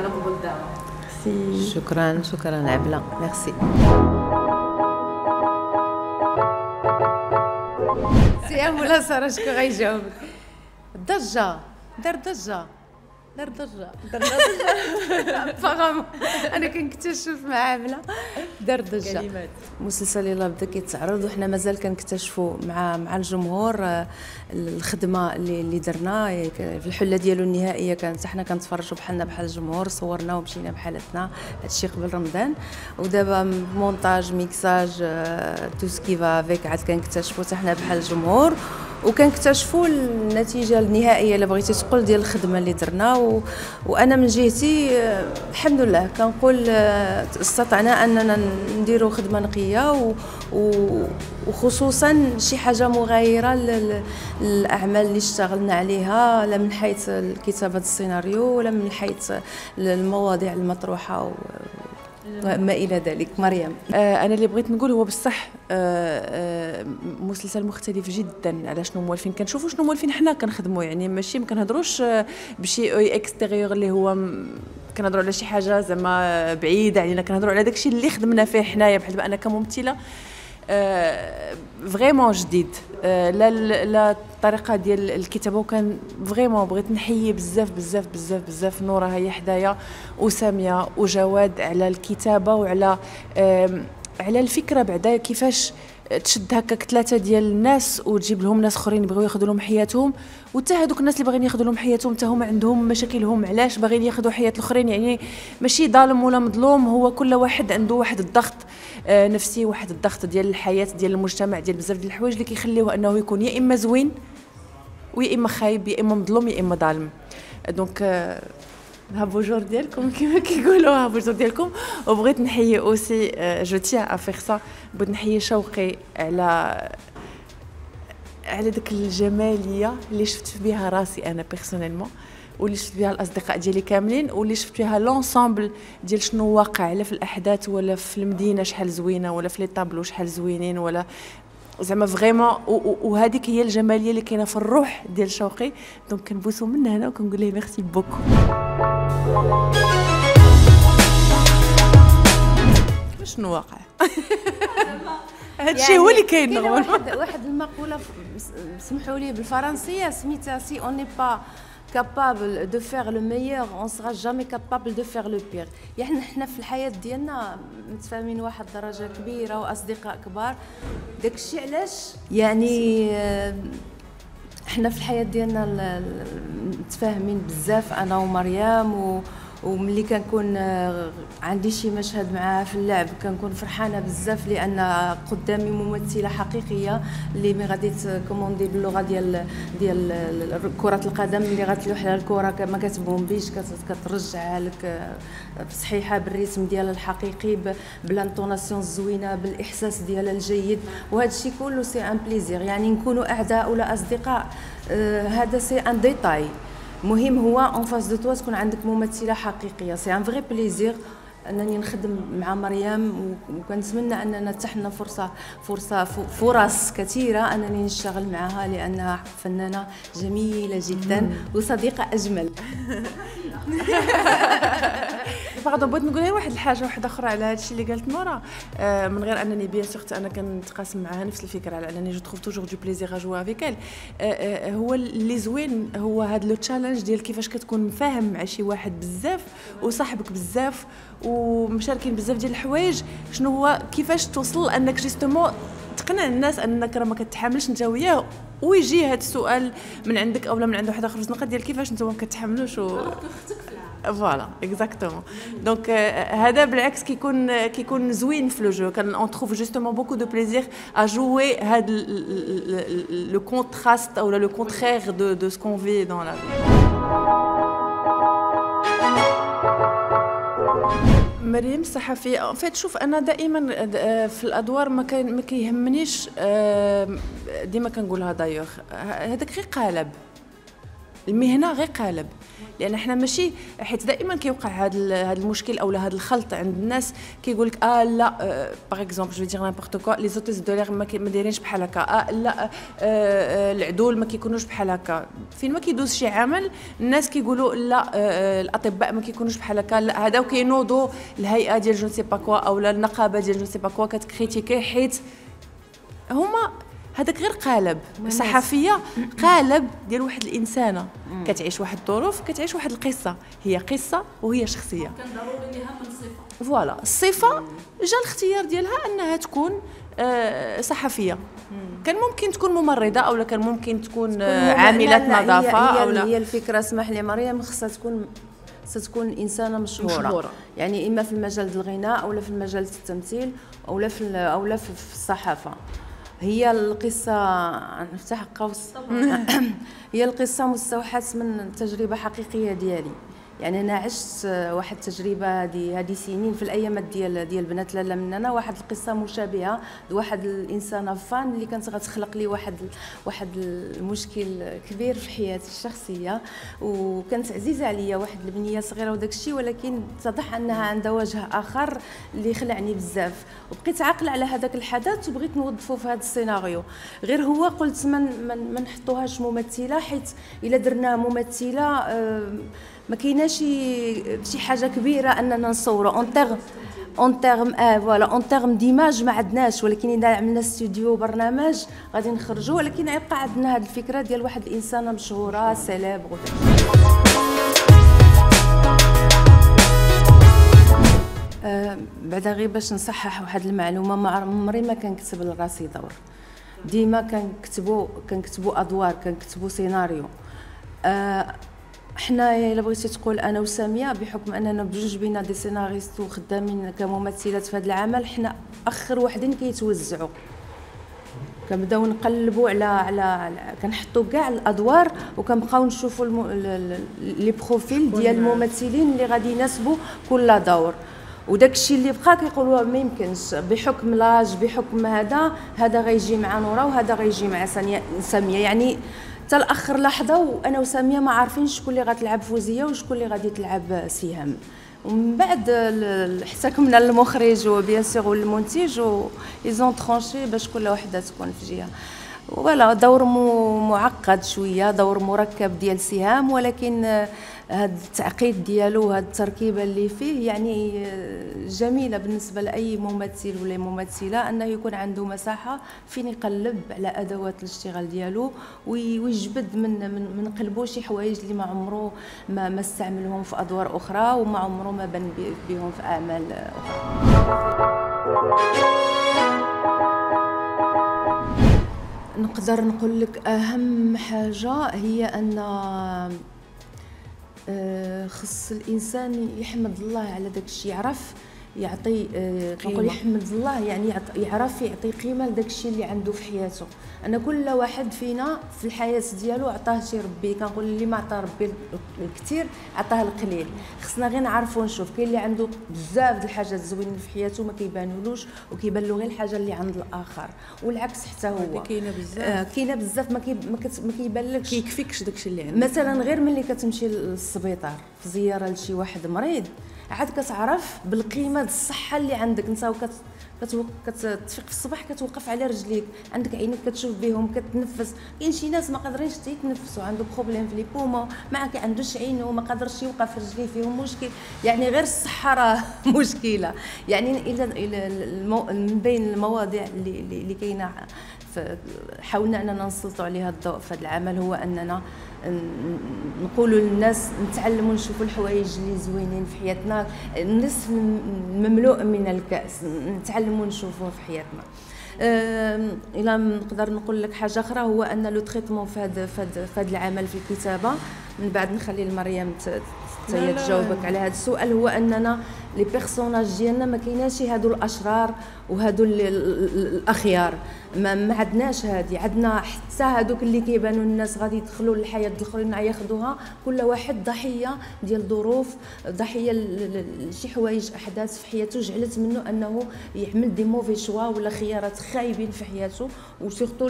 على قبول الدعوه شكرا شكرا عبلة. ميرسي. سي مولا ساره شكون غيجاوبك الضجة دار ضجه دار ضجة. دار ضجة. فغم أنا كنكتشف مع عاملة. دار ضجة. مسلسل يلا بدا كيتعرض وحنا مازال كنكتشفوا مع مع الجمهور آه، الخدمة اللي اللي درنا. في الحلة ديالو النهائية كانت حنا كنتفرجوا بحالنا بحال الجمهور صورنا ومشينا بحالتنا. هادشي قبل رمضان. ودابا montage mixage tout ce qui va avec عاد كنكتشفوا حتى حنا بحال الجمهور. وكنكتشفوا النتيجة النهائية اللي بغيتي تقول ديال الخدمة اللي درنا و... وأنا من جهتي آه، الحمد لله كنقول آه، استطعنا أننا نديروا خدمة نقية و... و... وخصوصا شي حاجة مغايرة لل... للأعمال اللي اشتغلنا عليها لا من حيث كتابه السيناريو ولا من حيث المواضيع المطروحة و... ما إلى ذلك. مريم. آه أنا اللي بغيت نقول هو بصح آه آه مسلسل مختلف جدا على شنو موالفين كنشوفوا شنو موالفين حنا كنخدموا يعني ماشي ما كنهضروش بشي œil extérieur اللي هو كنهضروا على شي حاجة زعما بعيدة علينا كنهضروا على داكشي اللي خدمنا فيه حنايا بحال أنا كممثلة. vraiment جديد. لا لا الطريقة ديال الكتابة وكان فريمون بغيت نحيي بزاف بزاف بزاف بزاف نورة هي حدايا وسامية وجواد على الكتابة وعلى على الفكرة بعدا كيفاش تشد هكاك ثلاثة ديال الناس وتجيب لهم ناس اخرين يبغيو ياخذوا لهم حياتهم. وتا هذوك الناس اللي باغيين ياخذوا لهم حياتهم حتى هما عندهم مشاكلهم علاش باغيين ياخذوا حياة الأخرين؟ يعني ماشي ظالم ولا مظلوم هو كل واحد عنده واحد الضغط آه، نفسي واحد الضغط ديال الحياة ديال المجتمع ديال بزاف ديال الحوايج اللي كيخليوه أنه يكون يا إما زوين ويا إما خايب يا إما مظلوم يا إما ظالم. donc ها بوجور ديالكم كيما كيقولوا ها بوجور ديالكم وبغيت نحيي aussi je tiens à faire ça بغيت نحيي شوقي على على ديك الجماليه اللي شفت بها راسي أنا personnellement واللي شفت بها الاصدقاء ديالي كاملين واللي شفت بها l'ensemble ديال شنو واقع لا في الاحداث ولا في المدينة شحال زوينه ولا في les tableaux شحال زوينين ولا زعما vraiment وهذيك هي الجمالية اللي كاينة في الروح ديال شوقي. donc كنبوسو من هنا وكنقول ليه merci beaucoup شنو واقع؟ هادشي هو اللي كاين واحد واحد المقولة سمحوا لي بالفرنسية سميتها si on n'est pas capable de faire le meilleur on sera jamais capable de faire le pire. يعني حنا في الحياة ديالنا متفاهمين واحد الدرجه كبيرة وأصدقاء كبار. داكشي علاش؟ يعني حنا في الحياة ديالنا متفاهمين بزاف أنا ومريم و وملي كنكون آه، عندي شي مشهد معاها في اللعب كنكون فرحانة بزاف لأن قدامي ممثلة حقيقية اللي مي غادي تكوموندي باللغة ديال ديال كرة القدم اللي غتلوح لها الكرة ما كتبومبيش كترجعها لك آه، صحيحه بال rythme ديالها الحقيقي ب l'intonation الزوينة بالإحساس ديالها الجيد. وهذا الشيء كله c'est un plaisir يعني نكونوا أعداء ولا أصدقاء آه، هذا c'est un détail مهم هو en face de toi تكون عندك ممثله حقيقية. c'est un vrai plaisir أنني نخدم مع مريم وكنتمنى أننا تحنا فرصة فرصة فرص كثيرة أنني نشتغل معها لأنها فنانة جميلة جدا وصديقة أجمل. pardon بغيت نقول غير واحد الحاجة واحدة أخرى على هذا الشيء اللي قالت نورا آه من غير أنني bien sûr أنا كنتقاسم معها نفس الفكرة على أنني je trouve toujours du plaisir à jouer avec elle هو اللي زوين هو هذا le challenge ديال كيفاش كتكون فاهم مع شي واحد بزاف وصاحبك بزاف ومشاركين بزاف ديال الحوايج شنو هو كيفاش توصل أنك justement تقنع الناس أنك راه ما كتحاملش أنت وياه؟ ويجي هذا السؤال من عندك أو من عند واحد آخر في ديال كيفاش نتوما ما كتحملوش و voilà exactement donc هذا بالعكس كيكون كيكون زوين في le jeu quand on trouve justement beaucoup de plaisir à jouer هاد le contraste ou le contraire de de ce qu'on fait dans la مريم الصحفية فات شوف أنا دائما في الأدوار ما كان ما كيهمنيش ديما كنقولها دايوغ هذاك غير قالب. المهنة غير قالب. لأن إحنا ماشي حيت دائما كيوقع هذا المشكل أو هذا الخلط عند الناس كيقول لك آه لا باغ exemple je dis n'importe quoi les hôtesses de l'air ما دايرينش بحال هكا. آه لا آه, آه، العدول ما كيكونوش بحال هكا. فين ما كيدوز شي عمل الناس كيقولوا لا آه، الأطباء ما كيكونوش بحال هكا. لا هذا وكينوضوا الهيئة ديال je sais pas quoi أو النقابة ديال je sais pas quoi كت critiquer حيت هما هذاك غير قالب. صحفية قالب ديال واحد الإنسانة. كتعيش واحد الظروف كتعيش واحد القصة. هي قصة وهي شخصية. كان ضروري ليها من صفة. voilà. الصفة جا الاختيار ديالها إنها تكون آه صحفية. كان ممكن تكون ممرضة أو كان ممكن تكون عامله نظافة هي, أو هي الفكرة. اسمح لي مريم خصها تكون ستكون إنسانة مشهورة, مشهورة. يعني إما في المجال الغناء أو في المجال التمثيل أو في أو في الصحافة. هي القصة نفتح قوس. هي القصة مستوحاة من تجربة حقيقية ديالي. يعني أنا عشت واحد التجربه هذه هذه سنين في الأيامات ديال ديال بنات لاله مننا واحد القصة مشابهة واحد الانسانه enfin اللي كانت غتخلق لي واحد واحد المشكل كبير في حياتي الشخصية. وكانت عزيزة عليا واحد البنية صغيرة وداك الشيء ولكن اتضح أنها عندها وجه آخر اللي خلعني بزاف. وبقيت عاقل على هذاك الحدث وبغيت نوظفه في هذا السيناريو. غير هو قلت ما نحطوهاش ممثله حيت إلا درناها ممثلة آه ما كايناش شي حاجة كبيرة أننا نصوروا en termes en termes آه voilà en termes d'image ما عندناش. ولكن إذا عملنا استوديو برنامج غادي نخرجوا ولكن يبقى عندنا هذه الفكرة ديال واحد الإنسانة مشهورة célèbre آه بعدا غير باش نصحح واحد المعلومة ما عمري ما كنكتب لراسي دور. ديما كنكتبوا كنكتبوا أدوار كنكتبوا سيناريو آه حنا الا بغيتي تقول أنا وساميه بحكم اننا بجوج بينا des scénaristes وخدامين كممثلات في هذا العمل حنا اخر وحدين كيتوزعوا. كنبداو نقلبوا على على كنحطوا كاع الادوار وكنبقاو نشوفوا لي بروفيل ديال الممثلين اللي غادي يناسبوا كل دور. وداك الشيء اللي بقى كيقولوا ما يمكنش بحكم لاج بحكم هذا هذا غيجي مع نورا وهذا غيجي مع ساميه. يعني حتى لآخر لحظة وأنا وسامية ما عارفين شكون اللي غتلعب فوزية وشكون اللي غادي تلعب سهام ومن بعد احتكمنا المخرج و bien sûr والمنتج و ils ont tranché باش كل وحده تكون في جهة. voilà دور معقد شوية دور مركب ديال سهام ولكن هذا التعقيد ديالو وهذه التركيبة اللي فيه يعني جميلة بالنسبة لأي ممثل ولا ممثلة أنه يكون عنده مساحة فين يقلب على أدوات الاشتغال ديالو ويجبد من من من قلبه شي حوايج اللي ما عمره ما, ما استعملهم في أدوار أخرى وما عمره ما بان بهم في أعمال أخرى. نقدر نقول لك أهم حاجة هي أن آه، خص الإنسان يحمد الله على داك الشيء يعرف يعطي آه، نقول يحمد الله يعني يعرف يعطي قيمة لداك الشيء اللي عنده في حياته. أنا كل واحد فينا في الحياة ديالو عطاه شي ربي. كنقول اللي ما عطاه ربي الكثير عطاه القليل. خصنا غير نعرفوا نشوف. كاين اللي عنده بزاف د الحاجات زوينين في حياته ما كيبانولوش وكيبان له غير الحاجة اللي عند الآخر. والعكس حتى هو. كاينة بزاف. آه كاينة بزاف. ما كي ما كيبانلكش. كيكفيكش داكشي اللي عندك. مثلا غير ملي كتمشي للسبيطار في زيارة لشي واحد مريض عاد كتعرف بالقيمة الصحة اللي عندك. انت كتفيق في الصباح كتوقف على رجليك. عندك عينيك كتشوف بهم كتنفس. كاين شي ناس ما قادرينش يتنفسوا عنده problème في les poumons ما عندوش عين وما قادرش يوقف رجليه فيهم مشكل. يعني غير الصحة راه مشكلة. يعني إلى من بين المواضيع اللي اللي كاينة حاولنا أننا نسلطوا عليها الضوء في هذا العمل هو أننا نقولوا للناس نتعلموا نشوفوا الحوايج اللي زوينين في حياتنا النصف مملوء من الكأس نتعلموا نشوفوه في حياتنا. إلى نقدر نقول لك حاجة أخرى هو أن لو تريتمون في هذا في هذا العمل في الكتابة من بعد نخلي لمريم هي تجاوبك على هذا السؤال هو أننا لي بيرسوناج ديالنا ما كايناش هادو الأشرار وهادو الأخيار. ما, ما عندناش هادي. عندنا حتى هادوك اللي كيبانوا الناس غادي يدخلوا للحياة الاخرين ياخذوها كل واحد ضحية ديال ظروف ضحية لشي حوايج أحداث في حياته. جعلت منه أنه يعمل des mauvais choix ولا خيارات خايبين في حياته. و surtout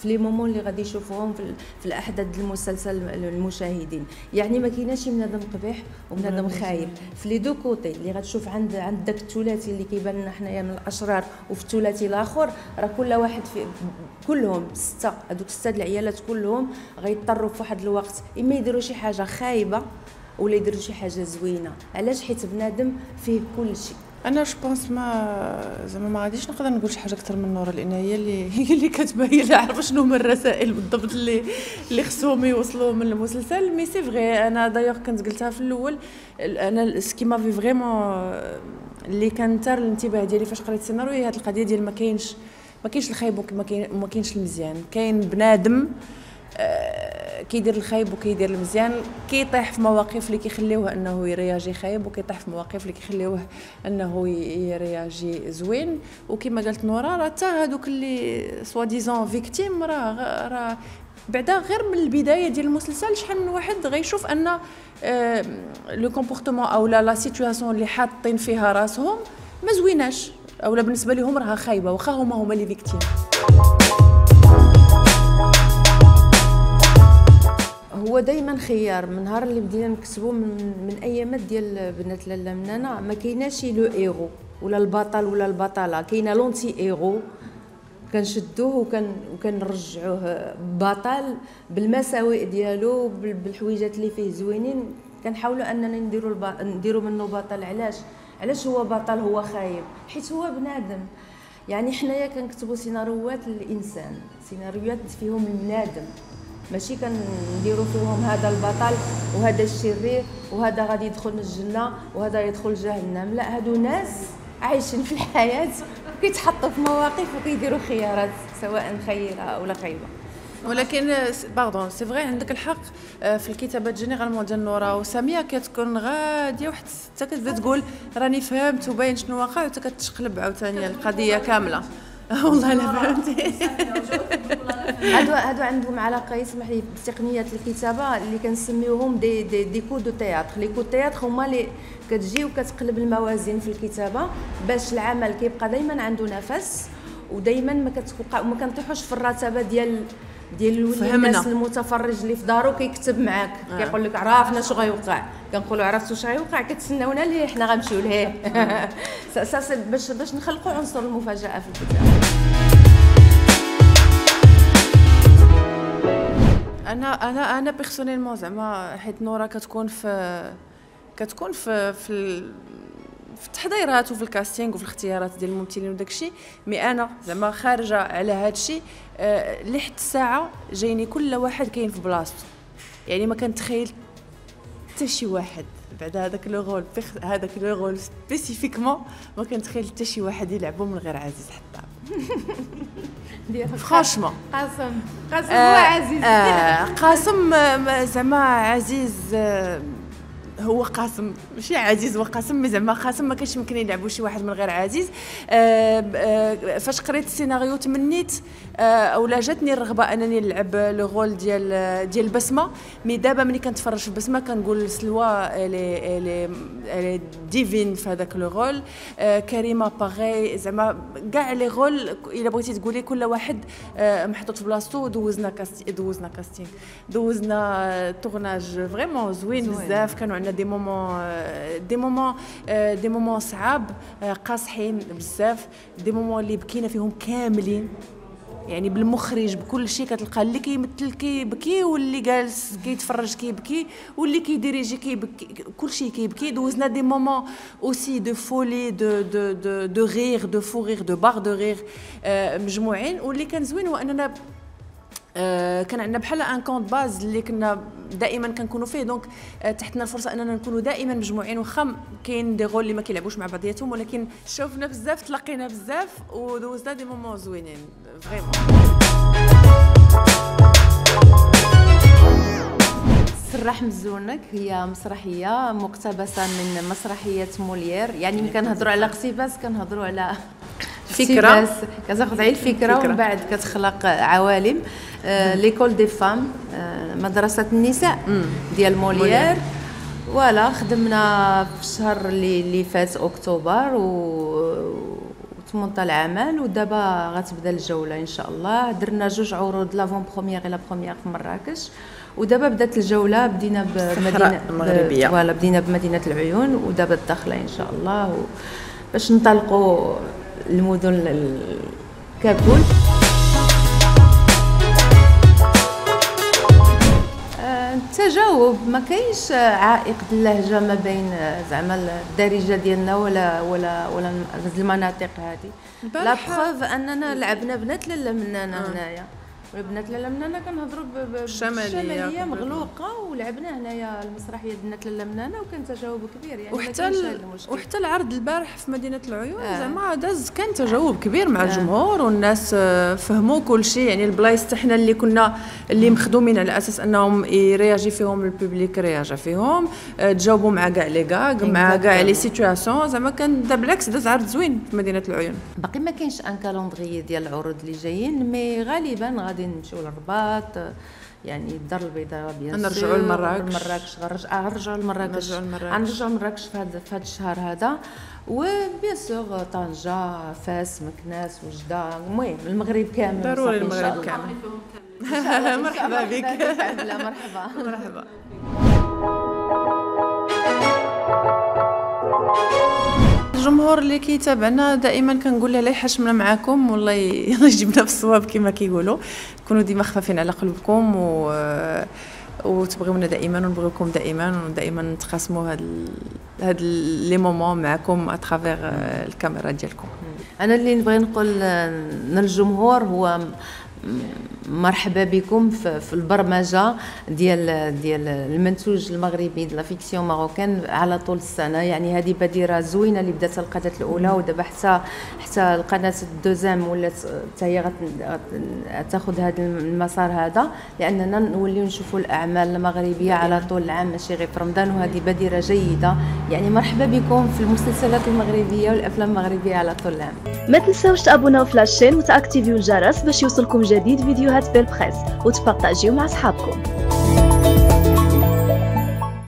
في les moments اللي غادي يشوفوهم في, في الأحداث المسلسل المشاهد المشاهدين. يعني ما كايناش بنادم قبيح وبنادم خايب. في les deux côtés اللي غتشوف عند عند داك الثلاثي اللي كيبان لنا حنايا من الأشرار وفي الثلاثي الآخر راه كل واحد في كلهم ستة هذوك ستة العيالات كلهم غيضطروا في واحد الوقت. إما يديروا شي حاجة خايبة ولا يديروا شي حاجة زوينة. علاش؟ حيت بنادم فيه كل شيء. أنا je pense ما زعما ما غاديش نقدر نقول شي حاجة أكثر من نورا لأن هي اللي هي اللي كاتبه هي اللي عارفه شنو هما الرسائل بالضبط اللي اللي خصهم يوصلوا من المسلسل. mais c'est vrai أنا دايوغ كنت قلتها في الأول أنا ce qui m'a fait vraiment اللي كان تار الانتباه ديالي فاش قريت السيناريو هي هذه القضية ديال ما كاينش ما كاينش الخايب وما كاينش المزيان. كاين بنادم آه، كيدير الخايب وكيدير المزيان كيطيح في مواقف اللي كيخليوه أنه يرياجي خايب وكيطيح في مواقف اللي كيخليوه أنه يرياجي زوين. وكما قالت نورا راه حتى هذوك اللي soi-disant victimes راه راه بعدا غير من البداية ديال المسلسل شحال من واحد غيشوف أن le comportement أو لا la situation اللي حاطين فيها راسهم ما زويناش. أولا بالنسبة لهم راها خايبة واخا هما هما اللي victimes. هو دائما خيار من نهار اللي بدينا نكتبوا من, من أيامات ديال بنات لاله منانا ما كايناش le héros ولا البطل ولا البطلة كاينة l'anti-héros كنشدوه وكن وكنرجعوه بطل بالمساوئ ديالو بالحويجات اللي فيه زوينين. كنحاولوا أننا نديروا الب... نديروا منه بطل علاش؟ علاش هو بطل هو خايب؟ حيت هو بنادم. يعني حنايا كنكتبوا سيناريوهات للإنسان سيناريوهات فيهم البنادم. ماشي كنديروا فيهم هذا البطل وهذا الشرير وهذا غادي يدخل الجنة وهذا يدخل جهنم. لا هادو ناس عايشين في الحياة كيتحطوا في مواقف وكيديروا خيارات سواء خيره ولا خايبة. ولكن pardon c'est vrai عندك الحق آه، في الكتابات généralement ديال نورا وساميه كتكون غادية واحد حتى كتبدا تقول راني فهمت وباين شنو واقع وحتى كتقلب عاوتاني القضية كاملة. والله أنا فهمتي. هادو هادو عندهم علاقة يسمح لي بتقنيات الكتابة اللي كنسميوهم des des, des coups de théâtre. les coups théâtre هما اللي كتجي وكتقلب الموازين في الكتابة باش العمل كيبقى دائما عنده نفس ودائما ما كتبقى ما كنطيحوش في الرتبة ديال ديال الناس المتفرج اللي في دارو كيكتب معاك آه. كيقول لك عرفنا شو غيوقع. كنقولوا عرفتوا شو غيوقع كتسناونا ليه حنا غنمشيو لهيه. باش باش نخلقوا عنصر المفاجأة في الكتاب أنا أنا أنا personnellement زعما حيت نورا كتكون في كتكون في في في التحضيرات وفي ال casting وفي الاختيارات ديال الممثلين وداك الشيء mais أنا زعما خارجة على هذا الشيء آه لحد الساعة جايني كل واحد كاين في بلاصتو. يعني ما كنتخيل حتى شي واحد بعد هذاك le rôle هذاك le rôle spécifiquement ما كنتخيل حتى شي واحد يلعبو من غير عزيز حتى. franchement قاسم. قاسم هو عزيز. آه قاسم زعما عزيز آه هو قاسم ماشي عزيز وقاسم mais زعما قاسم ما كانش يمكن يلعبوا شي واحد من غير عزيز. آه آه فاش قريت السيناريو تمنيت آه أولا جاتني الرغبة أنني نلعب le rôle ديال ديال بسمة. mais دابا ملي كنتفرج في بسمة كنقول سلوى elle est elle est divine في هذاك le rôle. كريمة باغي زعما كاع لي رول إلا بغيتي تقولي كل واحد محطوط في بلاصتو دوزنا casti دوزنا casting دوزنا tournage vraiment زوين. بزاف كانوا عندنا des moments des moments des moments صعاب قاصحين بزاف des moments اللي بكينا فيهم كاملين. يعني بالمخرج بكل شيء كتلقى اللي كيمثل كيبكي واللي جالس كيتفرج كيبكي واللي كي dirige كيبكي كل شيء كيبكي. دوزنا des moments aussi de folie de de de de rire de fou rire de barres de rire مجموعين. واللي كان زوين هو أننا آه كان عندنا بحال un camp de base اللي كنا دائما كنكونوا فيه. donc آه تحتنا الفرصة أننا نكونوا دائما مجموعين واخا كاين des rôles اللي ما كيلعبوش مع بعضياتهم ولكن شوفنا بزاف تلاقينا بزاف ودوزنا des moments زوينين vraiment. سراح مزونك هي مسرحية مقتبسة من مسرحية موليير. يعني ملي كنهضروا على اقتباس كنهضروا على فكرة. كتاخذ على الفكرة ومن بعد كتخلق عوالم. آه L'École des femmes آه مدرسه النساء ديال موليير voilà خدمنا في الشهر اللي اللي فات اكتوبر و ت monta العمل ودابا غتبدا الجوله ان شاء الله درنا جوج عروض l'avant-première la première في مراكش ودابا بدات الجوله بدينا بمدينه المغربيه voilà بدينا بمدينه العيون ودابا الداخله ان شاء الله باش ننطلقوا المدن ككل التجاوب ما كاينش عائق اللهجه ما بين زعما الدارجة ديالنا ولا ولا ولا المناطق هذه la preuve أننا لعبنا بنات لاله مننا آه. هنايا البنات لاله منانا كنهضروا بالشمالية مغلوقة ولعبنا هنايا المسرحية بنات لاله منانا وكان تجاوب كبير يعني وحتى وحتى العرض البارح في مدينة العيون آه. زعما داز كان تجاوب كبير مع آه. الجمهور والناس آه، فهموا كل شيء. يعني البلايص حنا اللي كنا اللي مخدومين على أساس أنهم ي réagi فيهم ال public réagit فيهم آه، تجاوبوا مع كاع les كاع مع كاع les situations زعما كان دا بالعكس داز عرض زوين في مدينة العيون. باقي ما كاينش un calendrier ديال العروض اللي جايين mais غالبا غادي غادي نمشيو للرباط يعني الدار البيضاء bien نرجعوا لمراكش. مراكش غنرجعوا لمراكش. غنرجعوا لمراكش. في هذا في هذا الشهر هذا. و bien sûr طنجة فاس مكناس وجدة المهم المغرب كامل ضروري المغرب كامل. مرحبا بك. مرحبا. مرحبا. الجمهور اللي كيتابعنا دائما كنقول له لا يحشمنا معاكم والله يجيبنا في الصواب كما كيقولوا. كونوا ديما خفافين على قلوبكم و وتبغيونا دائما ونبغيكم دائما ودائما نتقاسموا هاد هاد لي مومون معكم اترافيغ الكاميرا ديالكم. أنا اللي نبغي نقول للجمهور هو مرحبا بكم في البرمجة ديال ديال المنتوج المغربي ديال fiction marocaine على طول السنة. يعني هذه بادرة زوينة اللي بدات القناة الأولى ودابا حتى حتى القناة ال deuxième ولات حتى هي تاخذ هذا المسار هذا لأننا نوليو نشوفوا الأعمال المغربية على طول العام ماشي غير في رمضان وهذه بادرة جيدة. يعني مرحبا بكم في المسلسلات المغربية والأفلام المغربية على طول العام. ما تنساوش تابوناو في لاشين وتأكتيفيو الجرس باش يوصلكم جديد فيديوهات بالبريس وتبارطاجيو مع صحابكم